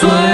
Xu